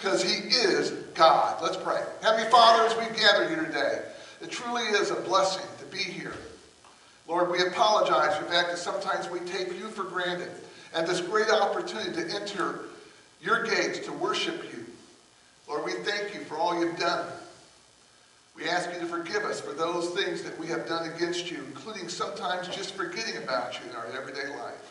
because he is God. Let's pray. Heavenly Father, as we gather here today, it truly is a blessing to be here. Lord, we apologize for the fact that sometimes we take you for granted and this great opportunity to enter your gates to worship you. Lord, we thank you for all you've done. We ask you to forgive us for those things that we have done against you, including sometimes just forgetting about you in our everyday life.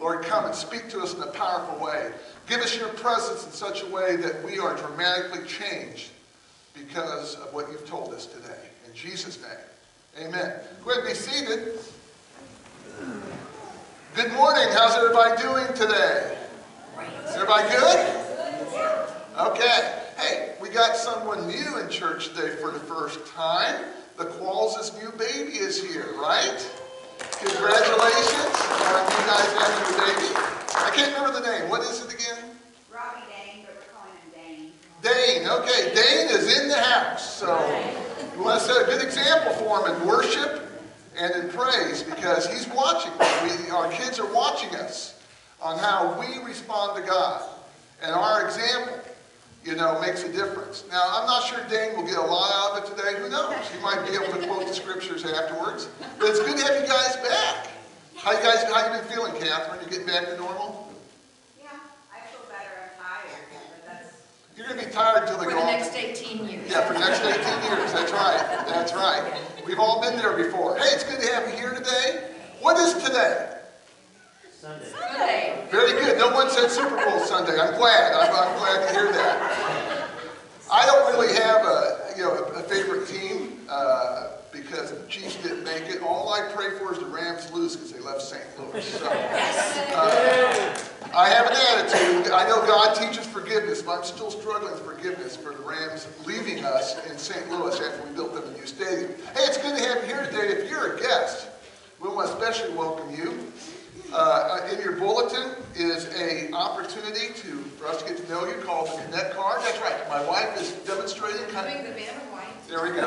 Lord, come and speak to us in a powerful way. Give us your presence in such a way that we are dramatically changed because of what you've told us today. In Jesus' name, amen. Go ahead and be seated. Good morning. How's everybody doing today? Is everybody good? Okay. Hey, we got someone new in church today for the first time. The Qualls' new baby is here, right? Congratulations on you guys having your baby. I can't remember the name. What is it again? Robbie Dane, but we're calling him Dane. Dane, okay. Dane is in the house. So we want to set a good example for him in worship and in praise because he's watching. We, our kids are watching us on how we respond to God and our example you know, makes a difference. Now, I'm not sure Dane will get a lot out of it today. Who knows? He might be able to quote the scriptures afterwards. But it's good to have you guys back. How you guys, how you been feeling, Catherine? You getting back to normal? Yeah, I feel better. I'm tired, but that's... You're going to be tired until they for go the next 18 years. Yeah, for the next 18 years. That's right. That's right. We've all been there before. Hey, it's good to have you here today. What is today? Sunday. Sunday. Very good. No one said Super Bowl Sunday. I'm glad. I'm, I'm glad to hear that. I don't really have a you know a, favorite team uh, because the Chiefs didn't make it. All I pray for is the Rams lose because they left St. Louis. So, uh, I have an attitude. I know God teaches forgiveness, but I'm still struggling with forgiveness for the Rams leaving us in St. Louis after we built them a new stadium. Hey, it's good to have you here today. If you're a guest, we want to especially welcome you. Uh, in your bulletin is a opportunity to, for us to get to know you called the Connect card. That's right, my wife is demonstrating kind of the of white. there we go.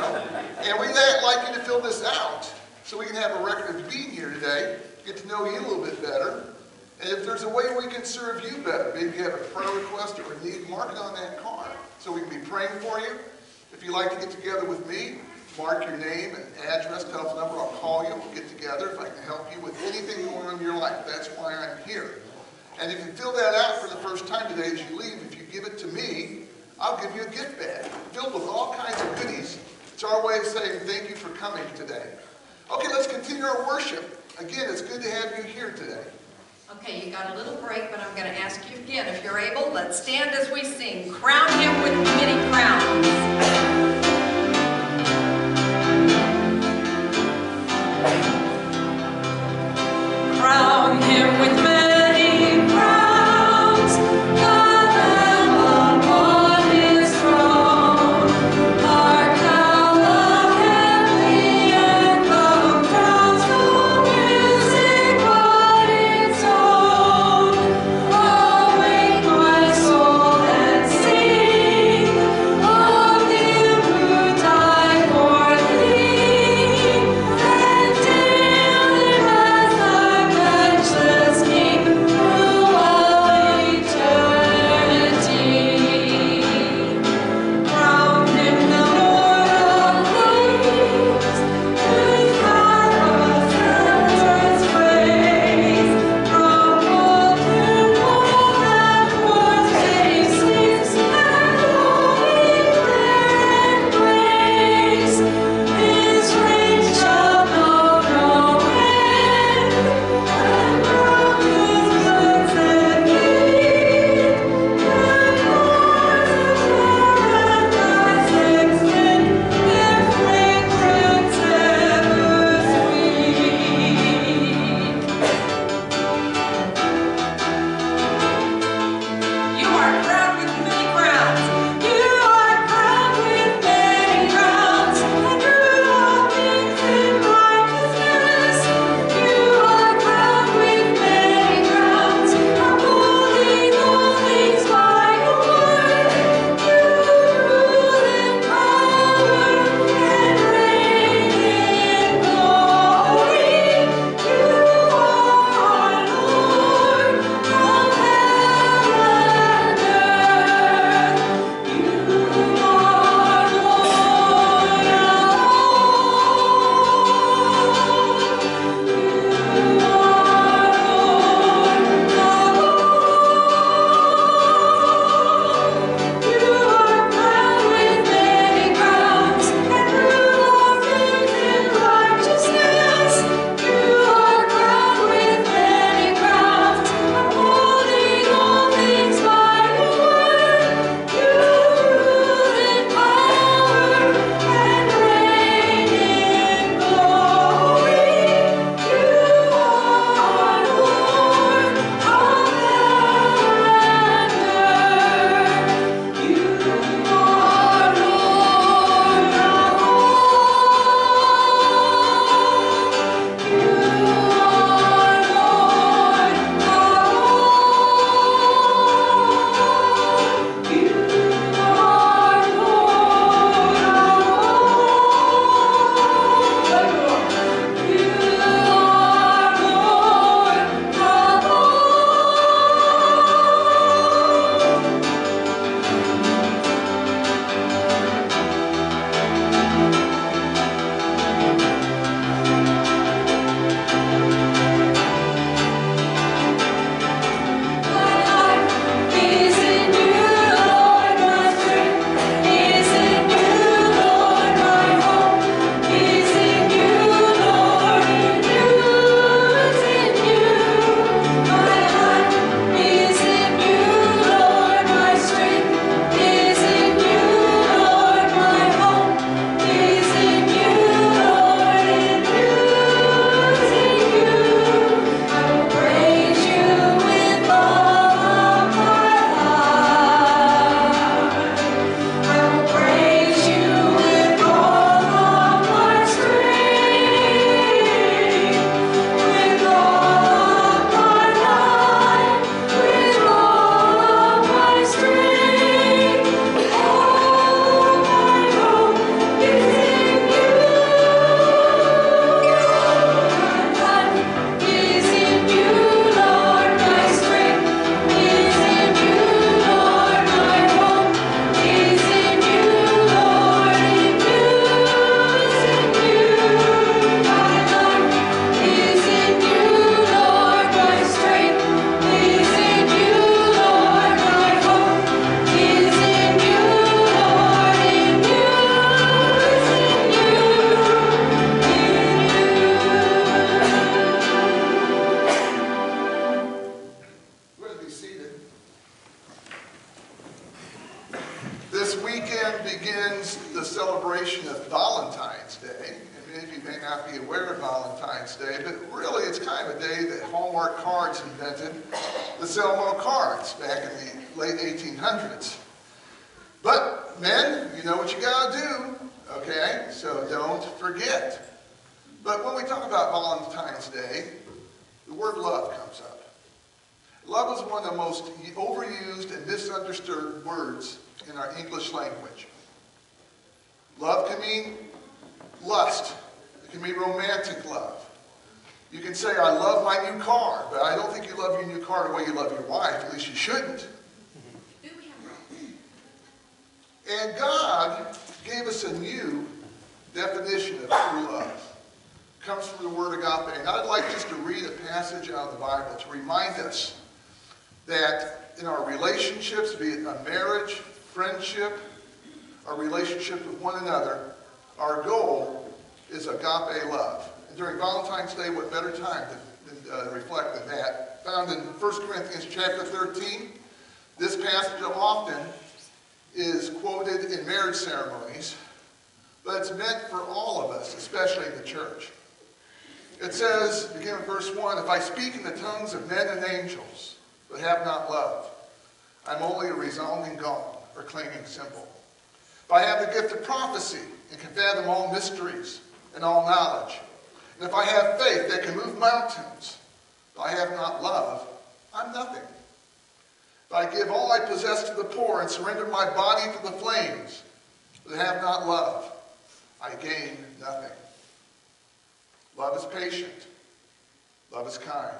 And we'd like you to fill this out so we can have a record of being here today, get to know you a little bit better. And if there's a way we can serve you better, maybe you have a prayer request or a need, mark it on that card so we can be praying for you. If you'd like to get together with me, mark your name and address, telephone number, I'll call you, we'll get together if I can help you with anything going on in your life. That's why I'm here. And if you fill that out for the first time today as you leave, if you give it to me, I'll give you a gift bag filled with all kinds of goodies. It's our way of saying thank you for coming today. Okay, let's continue our worship. Again, it's good to have you here today. Okay, you got a little break, but I'm going to ask you again, if you're able, let's stand as we sing, Crown Him with Many Crowns. That in our relationships, be it a marriage, friendship, our relationship with one another, our goal is agape love. And during Valentine's Day, what better time to, to uh, reflect than that? Found in 1 Corinthians chapter 13, this passage often is quoted in marriage ceremonies, but it's meant for all of us, especially the church. It says, beginning with verse 1, If I speak in the tongues of men and angels, but have not love, I'm only a resounding gong or clanging cymbal. If I have the gift of prophecy and can fathom all mysteries and all knowledge, and if I have faith that can move mountains, but I have not love, I'm nothing. If I give all I possess to the poor and surrender my body to the flames, but have not love, I gain nothing. Love is patient. Love is kind.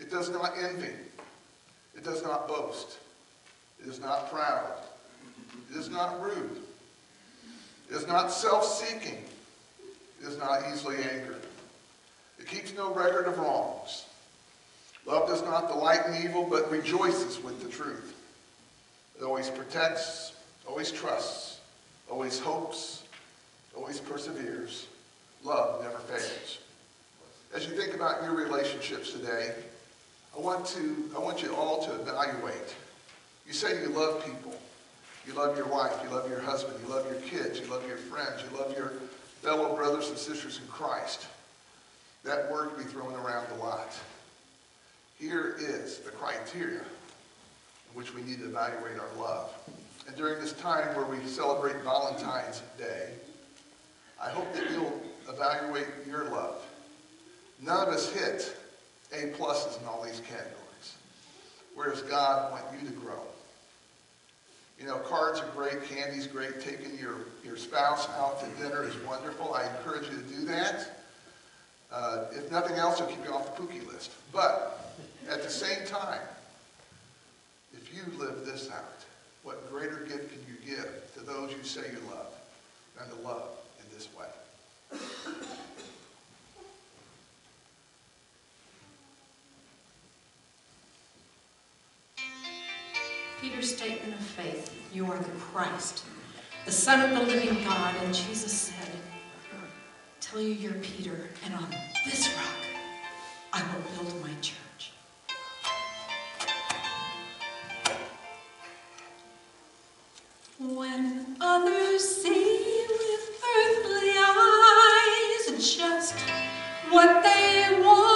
It does not envy. It does not boast. It is not proud. It is not rude. It is not self-seeking. It is not easily angered. It keeps no record of wrongs. Love does not delight in evil, but rejoices with the truth. It always protects, always trusts, always hopes, always perseveres. Love never fails. As you think about your relationships today, I want to I want you all to evaluate. You say you love people. You love your wife, you love your husband, you love your kids, you love your friends, you love your fellow brothers and sisters in Christ. That word can be thrown around a lot. Here is the criteria in which we need to evaluate our love. And during this time where we celebrate Valentine's Day, I hope that you'll evaluate your love. None of us hit A pluses in all these categories. Where does God want you to grow? You know, cards are great, candy's great, taking your, your spouse out to dinner is wonderful. I encourage you to do that. Uh, if nothing else, it'll keep you off the pookie list. But at the same time, if you live this out, what greater gift can you give to those you say you love than to love in this way? Peter's statement of faith, you are the Christ, the Son of the living God. And Jesus said, tell you you're Peter, and on this rock I will build my church. When others see with earthly eyes just what they want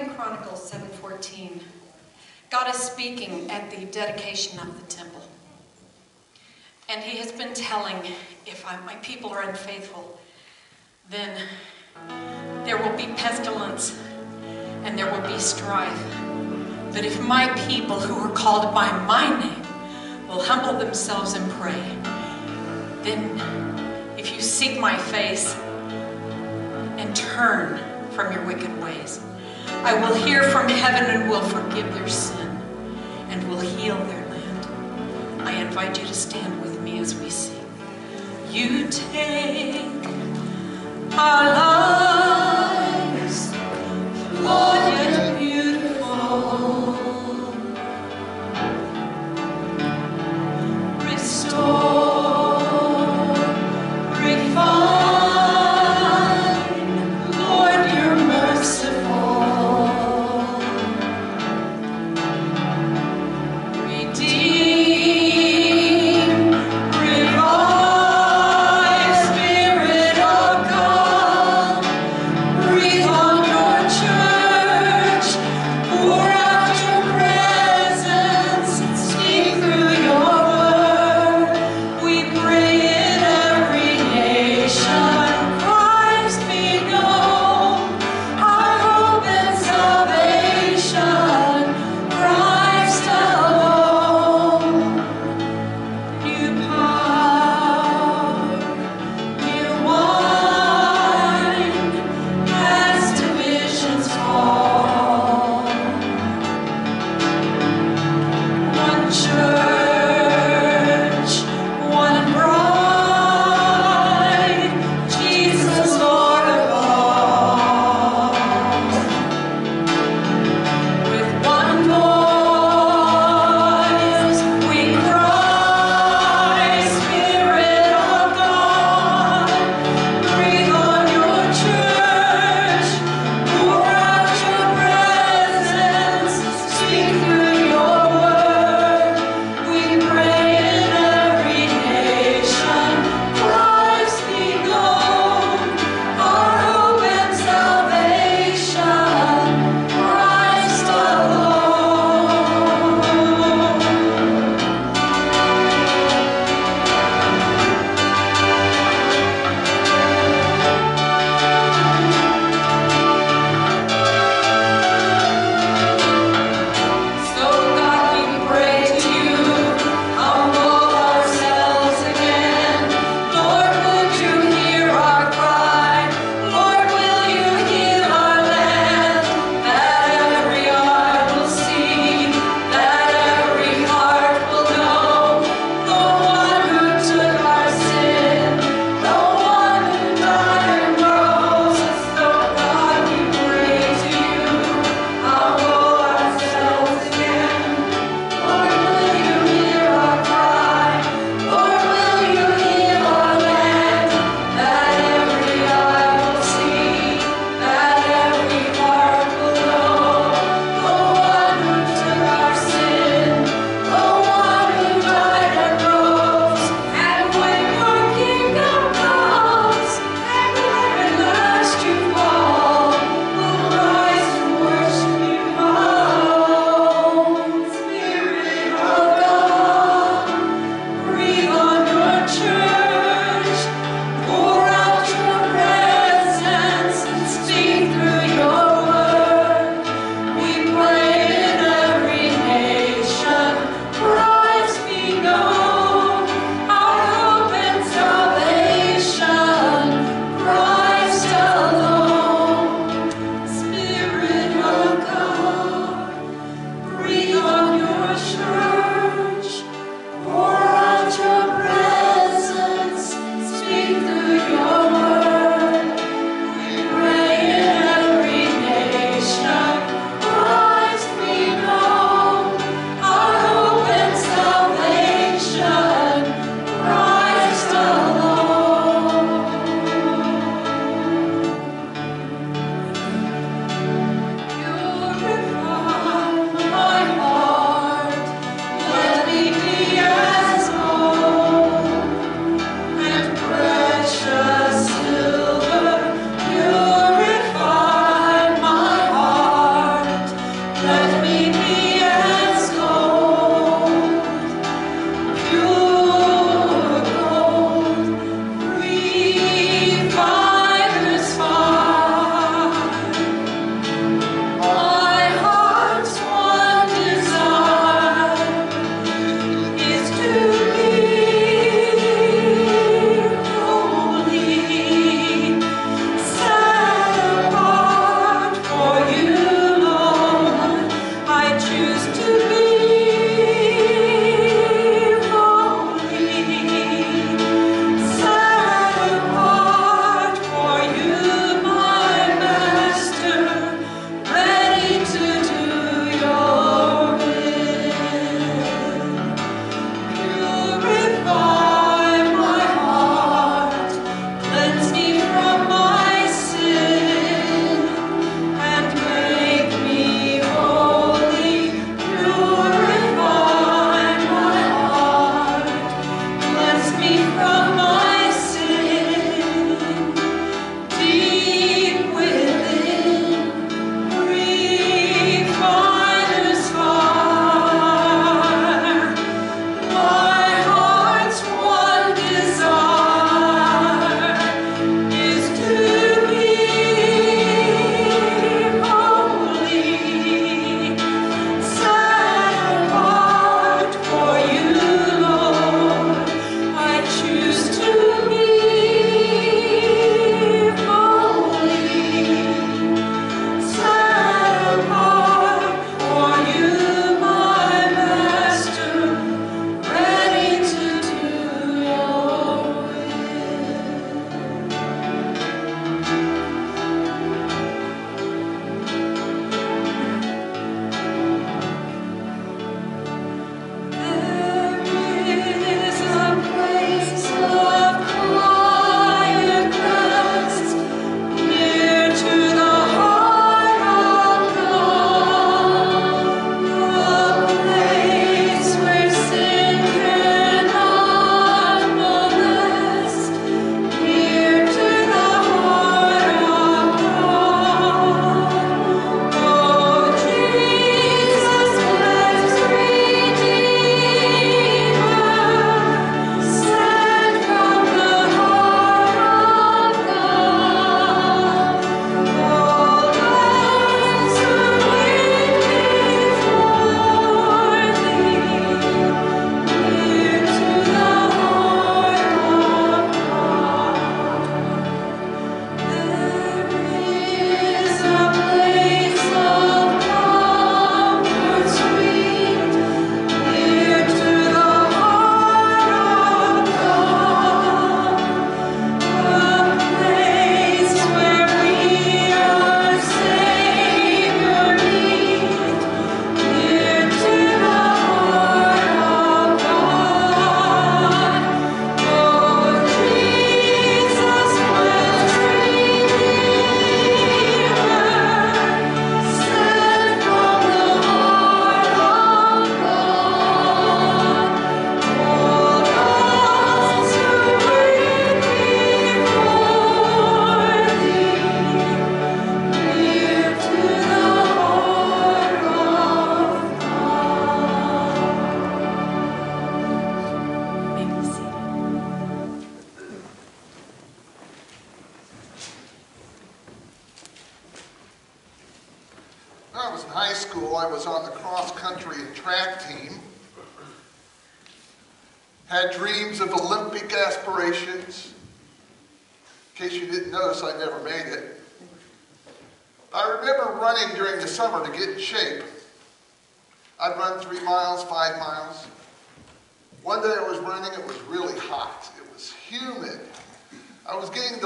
2 Chronicles 7.14, God is speaking at the dedication of the temple. And he has been telling, if I, my people are unfaithful, then there will be pestilence and there will be strife. But if my people who are called by my name will humble themselves and pray, then if you seek my face and turn from your wicked ways, I will hear from heaven and will forgive their sin and will heal their land. I invite you to stand with me as we sing. You take our lives,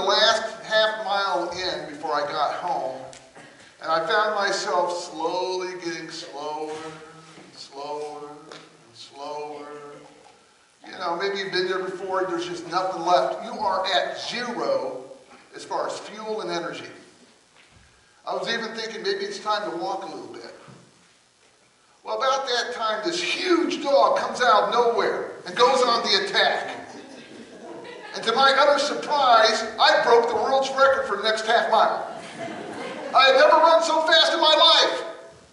last half mile in before I got home, and I found myself slowly getting slower, and slower, and slower. You know, maybe you've been there before, there's just nothing left. You are at zero as far as fuel and energy. I was even thinking maybe it's time to walk a little bit. Well, about that time, this huge dog comes out of nowhere and goes on the attack. And to my utter surprise, I broke the world's record for the next half mile. I had never run so fast in my life.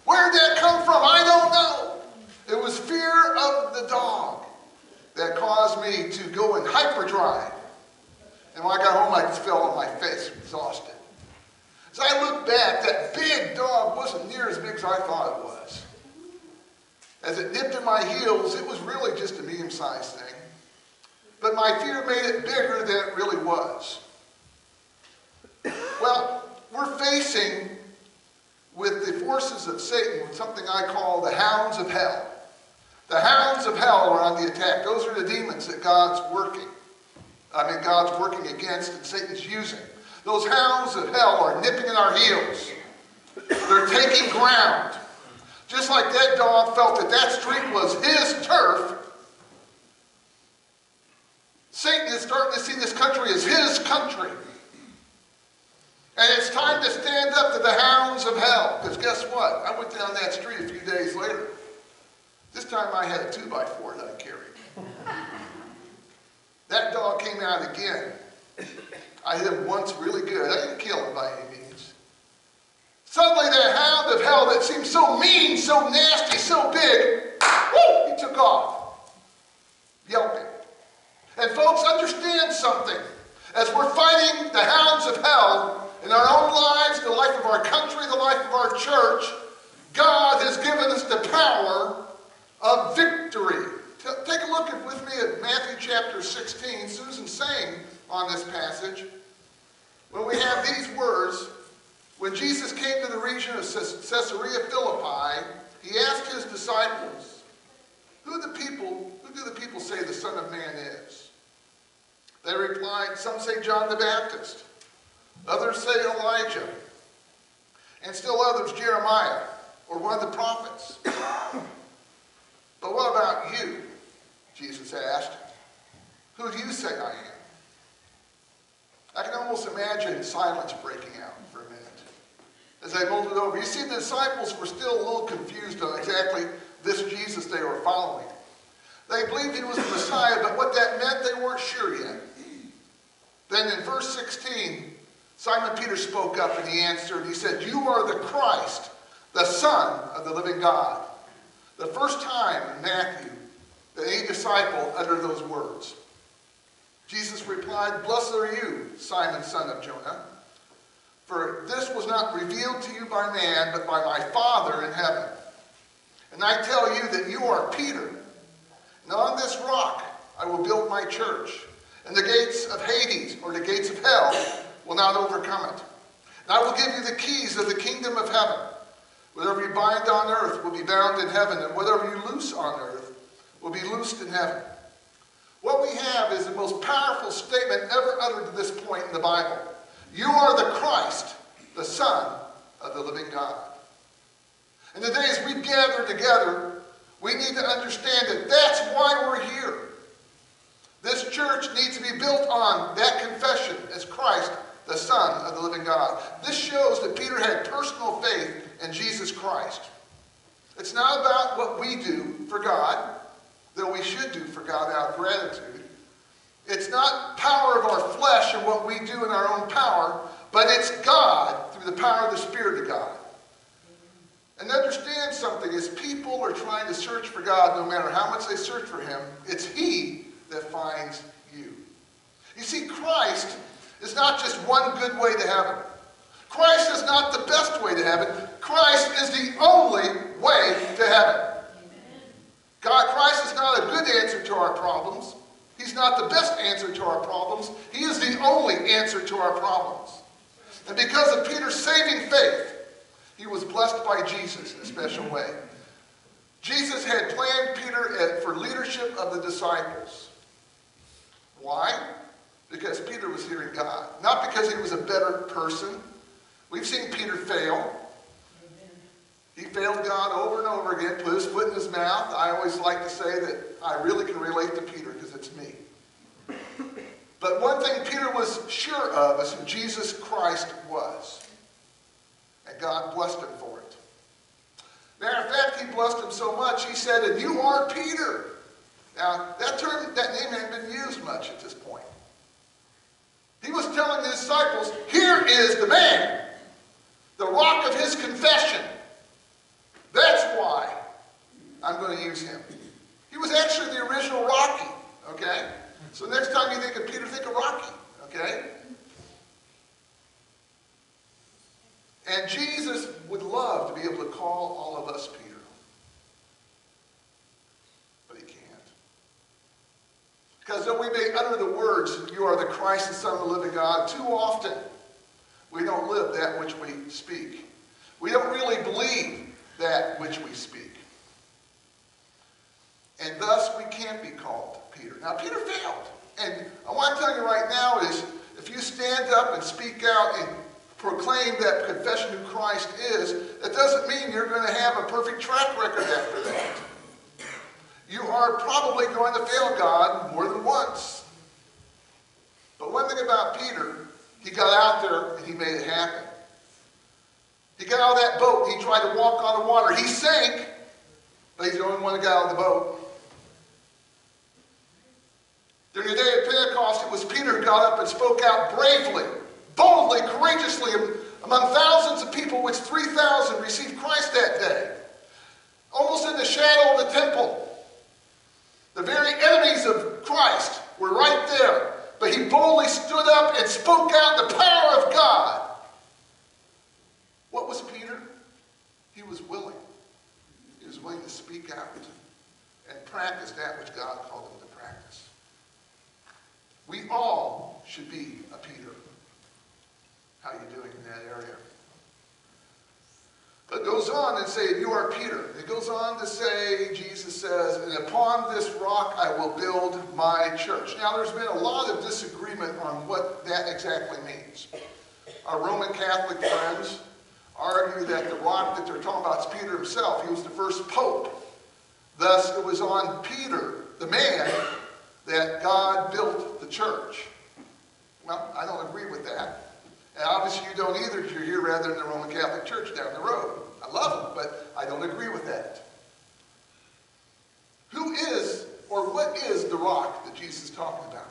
Where did that come from? I don't know. It was fear of the dog that caused me to go in hyperdrive. And when I got home, I just fell on my face, exhausted. As I look back, that big dog wasn't near as big as I thought it was. As it nipped at my heels, it was really just a medium-sized thing. But my fear made it bigger than it really was. Well, we're facing with the forces of Satan with something I call the hounds of hell. The hounds of hell are on the attack. Those are the demons that God's working. I mean, God's working against and Satan's using. Those hounds of hell are nipping at our heels. They're taking ground. Just like that dog felt that that street was his turf, Satan is starting to see this country as his country. And it's time to stand up to the hounds of hell. Because guess what? I went down that street a few days later. This time I had a 2 by 4 that I carried. that dog came out again. I hit him once really good. I didn't kill him by any means. Suddenly that hound of hell that seemed so mean, so nasty, so big, he took off, yelping. And folks, understand something. As we're fighting the hounds of hell in our own lives, the life of our country, the life of our church, God has given us the power of victory. Take a look with me at Matthew chapter 16. Susan sang on this passage. When we have these words, when Jesus came to the region of Caesarea Philippi, he asked his disciples, who the people, who do the people say the Son of Man is? They replied, some say John the Baptist, others say Elijah, and still others Jeremiah, or one of the prophets. but what about you? Jesus asked. Who do you say I am? I can almost imagine silence breaking out for a minute as they mulled it over. You see, the disciples were still a little confused on exactly this Jesus they were following. They believed he was the Messiah, but what that meant, they weren't sure yet. Then in verse 16, Simon Peter spoke up and he answered. He said, You are the Christ, the Son of the living God. The first time in Matthew that any disciple uttered those words. Jesus replied, Blessed are you, Simon, son of Jonah, for this was not revealed to you by man, but by my Father in heaven. And I tell you that you are Peter, and on this rock I will build my church, and the gates of Hades, or the gates of hell, will not overcome it. And I will give you the keys of the kingdom of heaven. Whatever you bind on earth will be bound in heaven, and whatever you loose on earth will be loosed in heaven. What we have is the most powerful statement ever uttered to this point in the Bible. You are the Christ, the Son of the living God. And the days we gather together, we need to understand that that's why we're here. This church needs to be built on that confession as Christ, the Son of the living God. This shows that Peter had personal faith in Jesus Christ. It's not about what we do for God that we should do for God out of gratitude. It's not power of our flesh and what we do in our own power, but it's God through the power of the Spirit of God. And understand something, as people are trying to search for God, no matter how much they search for Him, it's He that finds you. You see, Christ is not just one good way to heaven. Christ is not the best way to heaven. Christ is the only way to heaven. God, Christ is not a good answer to our problems. He's not the best answer to our problems. He is the only answer to our problems. And because of Peter's saving faith, he was blessed by Jesus in a special way. Jesus had planned Peter for leadership of the disciples. Why? Because Peter was hearing God. Not because he was a better person. We've seen Peter fail. He failed God over and over again, put his foot in his mouth. I always like to say that I really can relate to Peter because it's me. But one thing Peter was sure of is who Jesus Christ was. And God blessed him for it. Matter of fact, he blessed him so much, he said, and you are Peter. Now, that term, that name hadn't been used much at this point. He was telling the disciples, here is the man, the rock of his confession. That's why I'm going to use him. He was actually the original Rocky, okay? So next time you think of Peter, think of Rocky, okay? And Jesus would love to be able to call all of us Peter. But he can't. Because though we may utter the words, you are the Christ, the Son of the living God, too often we don't live that which we speak. We don't really believe that which we speak. And thus we can't be called Peter. Now, Peter failed. And I want to tell you right now is if you stand up and speak out and proclaim that confession who Christ is, that doesn't mean you're going to have a perfect track record after that. You are probably going to fail God more than once. But one thing about Peter, he got out there and he made it happen. He got out of that boat. He tried to walk on the water. He sank, but he's the only one that got out of the boat. During the day of Pentecost, it was Peter who got up and spoke out bravely, boldly, courageously among thousands of people, which 3,000 received Christ that day. Almost in the shadow of the temple. The very enemies of Christ were right there. But he boldly stood up and spoke out the power of God. What was Peter? He was willing. He was willing to speak out and practice that which God called him to practice. We all should be a Peter. How are you doing in that area? But it goes on and say, you are Peter. It goes on to say, Jesus says, and upon this rock I will build my church. Now there's been a lot of disagreement on what that exactly means. Our Roman Catholic friends argue that the rock that they're talking about is Peter himself. He was the first pope. Thus, it was on Peter, the man, that God built the church. Well, I don't agree with that. And obviously you don't either if you're here rather than the Roman Catholic Church down the road. Them, but I don't agree with that. Who is, or what is the rock that Jesus is talking about?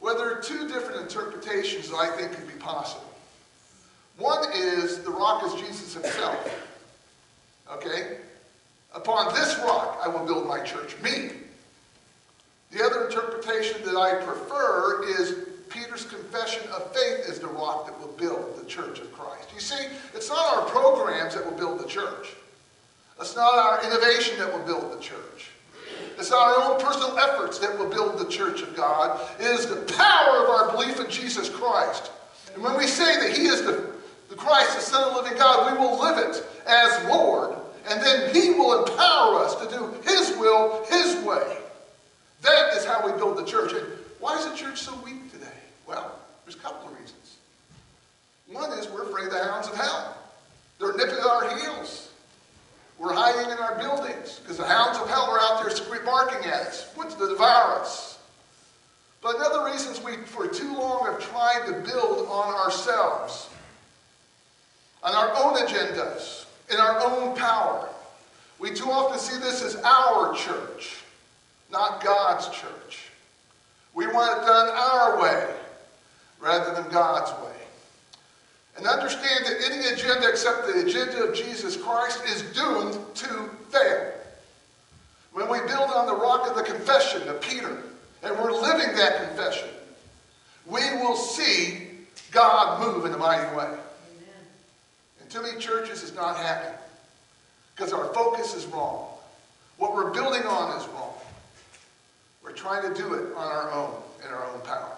Well, there are two different interpretations that I think could be possible. One is the rock is Jesus himself. Okay? Upon this rock I will build my church. Me. The other interpretation that I prefer is Peter's confession of faith is the rock that will build the church of Christ. You see, it's not our programs that will build the church. It's not our innovation that will build the church. It's not our own personal efforts that will build the church of God. It is the power of our belief in Jesus Christ. And when we say that He is the, the Christ, the Son of the living God, we will live it as Lord. And then He will empower us to do His will, His way. That is how we build the church. And why is the church so weak? Well, there's a couple of reasons. One is we're afraid of the hounds of hell. They're nipping at our heels. We're hiding in our buildings because the hounds of hell are out there barking at us, wanting to devour us. But another reason is we, for too long, have tried to build on ourselves, on our own agendas, in our own power. We too often see this as our church, not God's church. We want it done our way rather than God's way. And understand that any agenda except the agenda of Jesus Christ is doomed to fail. When we build on the rock of the confession of Peter, and we're living that confession, we will see God move in a mighty way. in too many churches is not happy because our focus is wrong. What we're building on is wrong. We're trying to do it on our own, in our own power.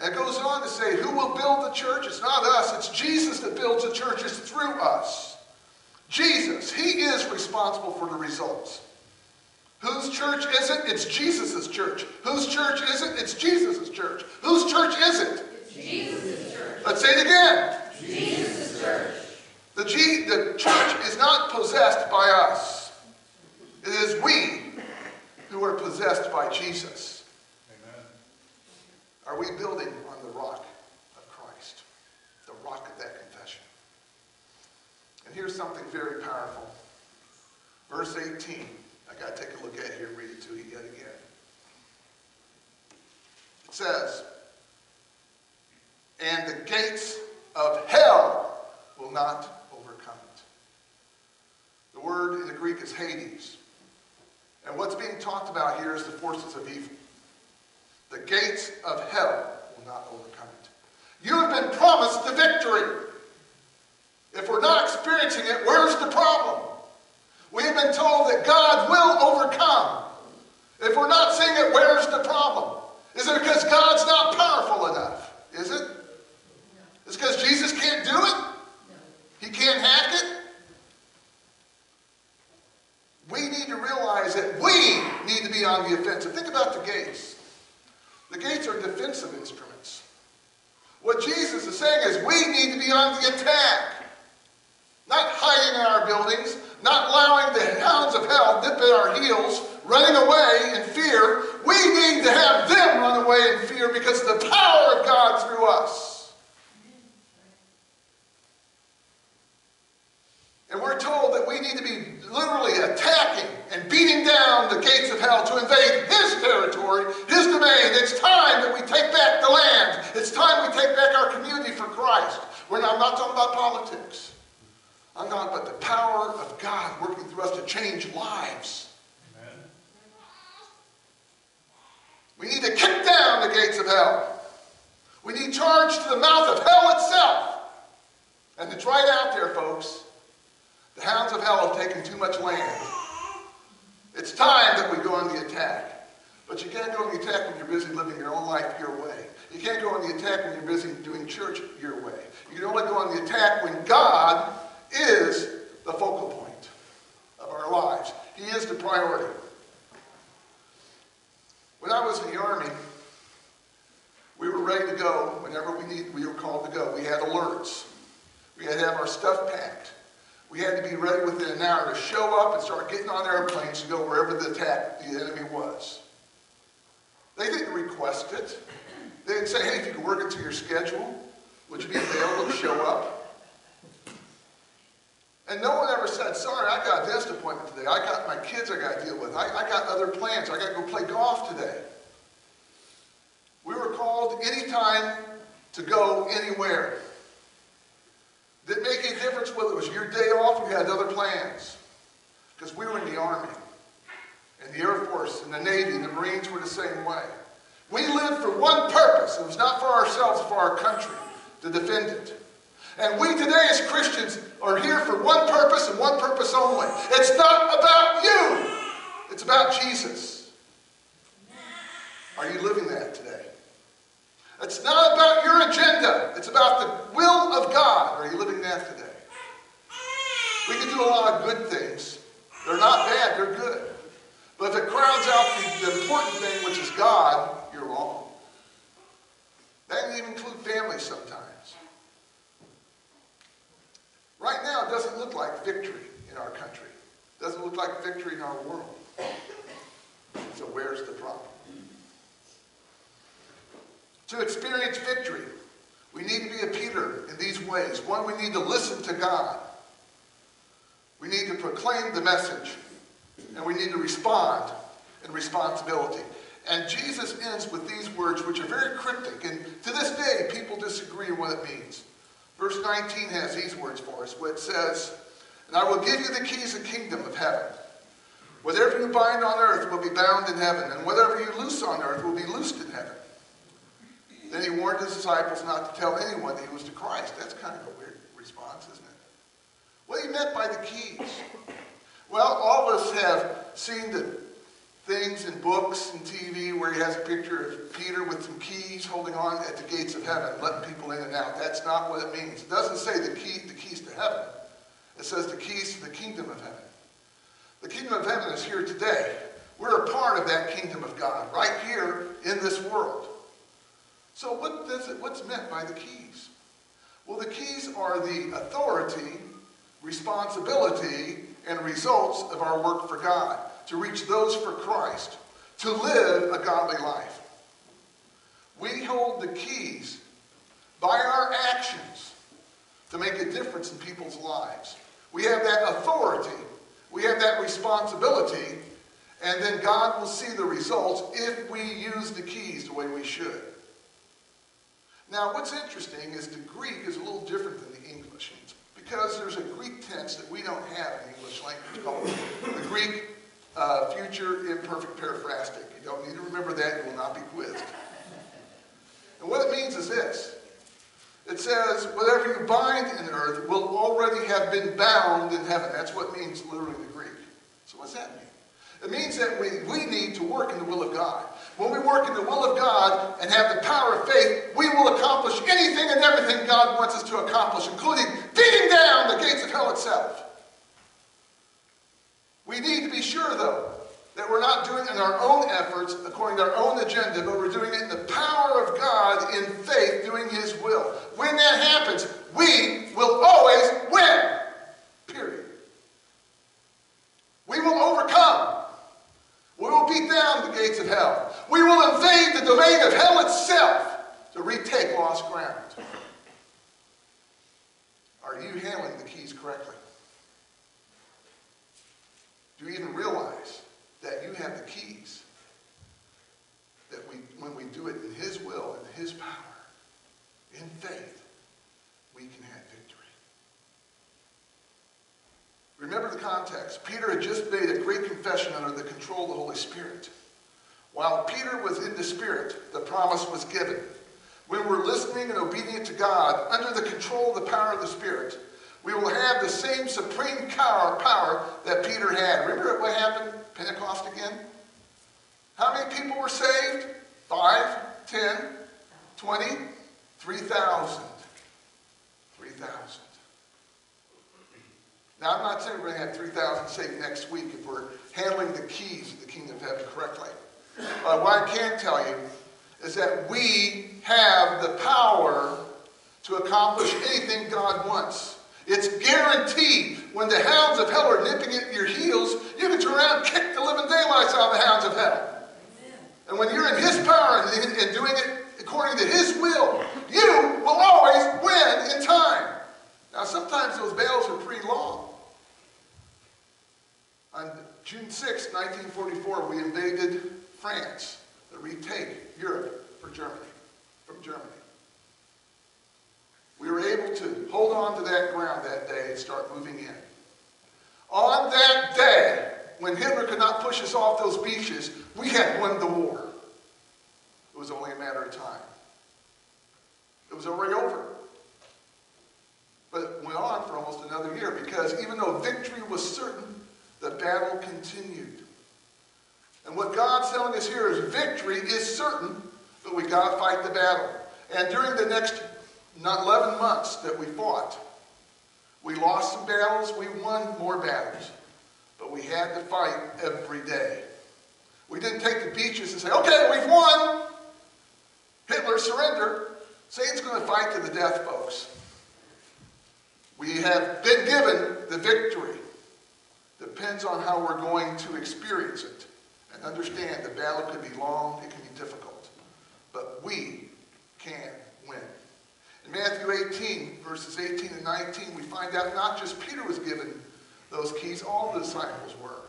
And it goes on to say, who will build the church? It's not us, it's Jesus that builds the church. It's through us. Jesus, he is responsible for the results. Whose church is it? It's Jesus' church. Whose church is it? It's Jesus' church. Whose church is it? It's Jesus' church. Let's say it again. Jesus' church. The, G, the church is not possessed by us. It is we who are possessed by Jesus. Are we building on the rock of Christ? The rock of that confession. And here's something very powerful. Verse 18. I got to take a look at it here read it to you yet again. It says, And the gates of hell will not overcome it. The word in the Greek is Hades. And what's being talked about here is the forces of evil. The gates of hell will not overcome it. You have been promised the victory. If we're not experiencing it, where's the problem? We have been told that God will overcome. If we're not seeing it, where's the problem? Is it because God's not powerful enough? Is it? It's because Jesus can't do it? He can't hack it? We need to realize that we need to be on the offensive. Think about the gates. The gates are defensive instruments. What Jesus is saying is we need to be on the attack. Not hiding in our buildings, not allowing the hounds of hell dip at our heels, running away in fear. We need to have them run away in fear because of the power of God through us. And we're told that we need to be literally attacking and beating down the gates of hell to invade his territory, his domain. It's time that we take back the land. It's time we take back our community for Christ. We're not, I'm not talking about politics. I'm talking about the power of God working through us to change lives. Amen. We need to kick down the gates of hell. We need charge to the mouth of hell itself. And it's right out there, folks. The hounds of hell have taken too much land. It's time that we go on the attack. But you can't go on the attack when you're busy living your own life your way. You can't go on the attack when you're busy doing church your way. You can only go on the attack when God is the focal point of our lives. He is the priority. When I was in the Army, we were ready to go whenever we need, we were called to go. We had alerts. We had to have our stuff packed. We had to be ready within an hour to show up and start getting on airplanes to go wherever the attack, the enemy was. They didn't request it. They didn't say, hey, if you could work it into your schedule, would you be available to show up? And no one ever said, sorry, I got a dentist appointment today. I got my kids I got to deal with. I, I got other plans. I got to go play golf today. We were called anytime to go anywhere. Didn't make any difference whether it was your day off or you had other plans. Because we were in the Army, and the Air Force, and the Navy, and the Marines were the same way. We lived for one purpose. It was not for ourselves, for our country, to defend it. And we today as Christians are here for one purpose and one purpose only. It's not about you. It's about Jesus. Are you living that today? It's not about your agenda. It's about the will of God. Are you living that today? We can do a lot of good things. They're not bad, they're good. But if it crowds out the, the important thing, which is God, you're wrong. That can even include family sometimes. Right now, it doesn't look like victory in our country. It doesn't look like victory in our world. So where's the problem? To experience victory, we need to be a Peter in these ways. One, we need to listen to God. We need to proclaim the message. And we need to respond in responsibility. And Jesus ends with these words, which are very cryptic. And to this day, people disagree on what it means. Verse 19 has these words for us, where it says, And I will give you the keys of the kingdom of heaven. Whatever you bind on earth will be bound in heaven, and whatever you loose on earth will be loosed in heaven. Then he warned his disciples not to tell anyone that he was the Christ. That's kind of a weird, response, isn't it? What he meant by the keys? Well, all of us have seen the things in books and TV where he has a picture of Peter with some keys holding on at the gates of heaven, letting people in and out. That's not what it means. It doesn't say the key, the keys to heaven. It says the keys to the kingdom of heaven. The kingdom of heaven is here today. We're a part of that kingdom of God, right here in this world. So what does it, what's meant by the keys? Well, the keys are the authority, responsibility, and results of our work for God, to reach those for Christ, to live a godly life. We hold the keys by our actions to make a difference in people's lives. We have that authority, we have that responsibility, and then God will see the results if we use the keys the way we should. Now, what's interesting is the Greek is a little different than the English because there's a Greek tense that we don't have in English language called the Greek uh, future imperfect periphrastic. You don't need to remember that, you will not be quizzed. And what it means is this it says, whatever you bind in earth will already have been bound in heaven. That's what means literally the Greek. So what's that mean? It means that we, we need to work in the will of God. When we work in the will of God and have the power of faith, we will accomplish anything and everything God wants us to accomplish, including beating down the gates of hell itself. We need to be sure, though, that we're not doing it in our own efforts, according to our own agenda, but we're doing it in the power of God in faith, doing His will. When that happens, we will always win. Period. We will overcome. We will beat down the gates of hell. We will invade the domain of hell itself to retake lost ground. Are you handling the keys correctly? Do you even realize that you have the keys? That we, when we do it in His will and His power, in faith, we can have Remember the context. Peter had just made a great confession under the control of the Holy Spirit. While Peter was in the Spirit, the promise was given. When we're listening and obedient to God, under the control of the power of the Spirit, we will have the same supreme power, that Peter had. Remember what happened Pentecost again? How many people were saved? 5, 10, 20, 3,000. 3,000. Now, I'm not saying we're going to have 3,000 saved next week if we're handling the keys of the kingdom of heaven correctly. But what I can tell you is that we have the power to accomplish anything God wants. It's guaranteed when the hounds of hell are nipping at your heels, you can turn around and kick the living daylights out of the hounds of hell. And when you're in His power and, doing it according to His will, you will always win in time. Now, sometimes those battles are pretty long. On June 6, 1944, we invaded France to retake Europe for Germany, from Germany. We were able to hold on to that ground that day and start moving in. On that day, when Hitler could not push us off those beaches, we had won the war. It was only a matter of time. It was already over. But it went on for almost another year because even though victory was certain, the battle continued. And what God's telling us here is victory is certain, but we got to fight the battle. And during the next 11 months that we fought, we lost some battles, we won more battles. But we had to fight every day. We didn't take the beaches and say, okay, we've won. Hitler surrendered. Satan's going to fight to the death, folks. We have been given the victory. Depends on how we're going to experience it. And understand the battle could be long, it can be difficult. But we can win. In Matthew 18, verses 18 and 19, we find out not just Peter was given those keys, all the disciples were.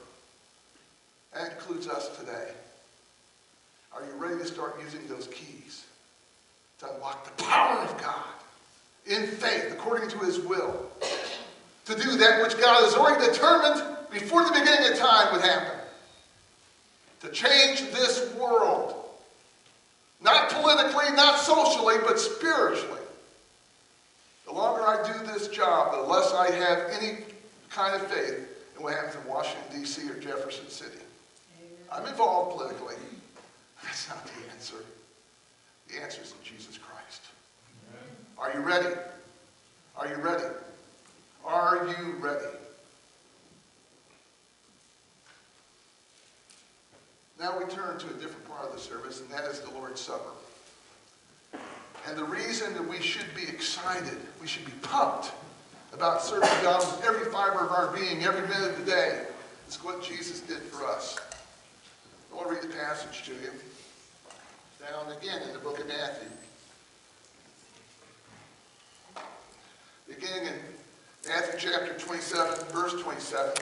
That includes us today. Are you ready to start using those keys to unlock the power of God in faith, according to his will, to do that which God has already determined before the beginning of time would happen? To change this world. Not politically, not socially, but spiritually. The longer I do this job, the less I have any kind of faith in what happens in Washington, D.C. or Jefferson City. I'm involved politically. That's not the answer. The answer is in Jesus Christ. Are you ready? Are you ready? Are you ready? Now we turn to a different part of the service, and that is the Lord's Supper. And the reason that we should be excited, we should be pumped about serving God with every fiber of our being, every minute of the day, is what Jesus did for us. I want to read the passage to you. Down again in the book of Matthew. Beginning in Matthew chapter 27, verse 27.